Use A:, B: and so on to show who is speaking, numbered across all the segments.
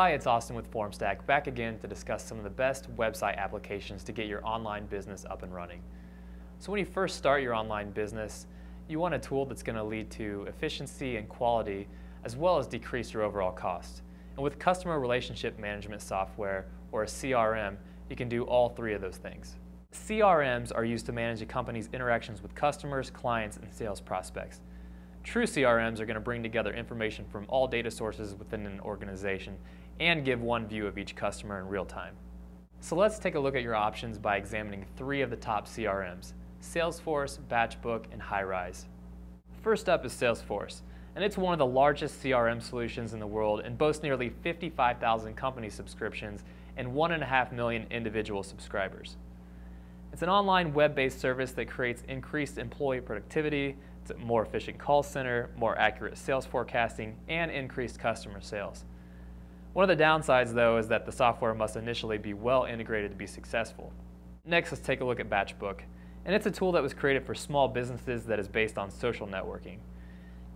A: Hi, it's Austin with FormStack, back again to discuss some of the best website applications to get your online business up and running. So when you first start your online business, you want a tool that's going to lead to efficiency and quality, as well as decrease your overall cost. And with customer relationship management software, or a CRM, you can do all three of those things. CRMs are used to manage a company's interactions with customers, clients, and sales prospects. True CRMs are going to bring together information from all data sources within an organization and give one view of each customer in real time. So let's take a look at your options by examining three of the top CRMs, Salesforce, Batchbook, and Highrise. First up is Salesforce, and it's one of the largest CRM solutions in the world and boasts nearly 55,000 company subscriptions and 1.5 million individual subscribers. It's an online web-based service that creates increased employee productivity, more efficient call center, more accurate sales forecasting, and increased customer sales. One of the downsides, though, is that the software must initially be well integrated to be successful. Next, let's take a look at Batchbook. And it's a tool that was created for small businesses that is based on social networking.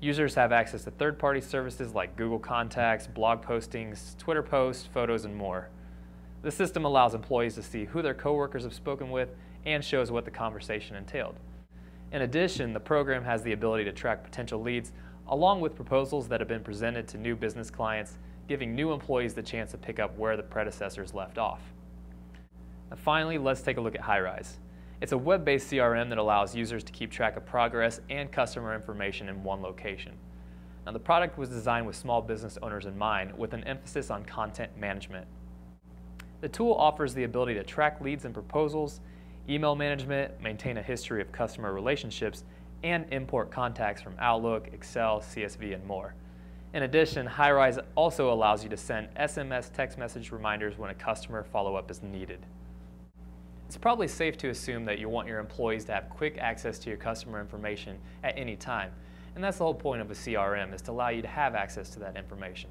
A: Users have access to third-party services like Google Contacts, blog postings, Twitter posts, photos, and more. The system allows employees to see who their coworkers have spoken with and shows what the conversation entailed. In addition, the program has the ability to track potential leads along with proposals that have been presented to new business clients giving new employees the chance to pick up where the predecessors left off. Finally, let's take a look at Highrise. It's a web-based CRM that allows users to keep track of progress and customer information in one location. Now, the product was designed with small business owners in mind with an emphasis on content management. The tool offers the ability to track leads and proposals, email management, maintain a history of customer relationships, and import contacts from Outlook, Excel, CSV, and more. In addition, Highrise also allows you to send SMS text message reminders when a customer follow-up is needed. It's probably safe to assume that you want your employees to have quick access to your customer information at any time. And that's the whole point of a CRM, is to allow you to have access to that information.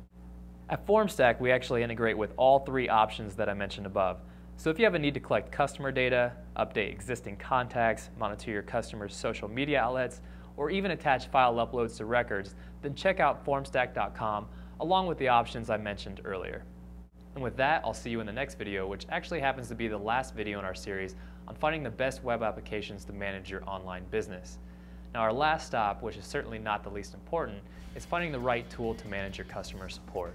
A: At FormStack, we actually integrate with all three options that I mentioned above. So if you have a need to collect customer data, update existing contacts, monitor your customers' social media outlets, or even attach file uploads to records, then check out formstack.com along with the options I mentioned earlier. And with that, I'll see you in the next video, which actually happens to be the last video in our series on finding the best web applications to manage your online business. Now our last stop, which is certainly not the least important, is finding the right tool to manage your customer support.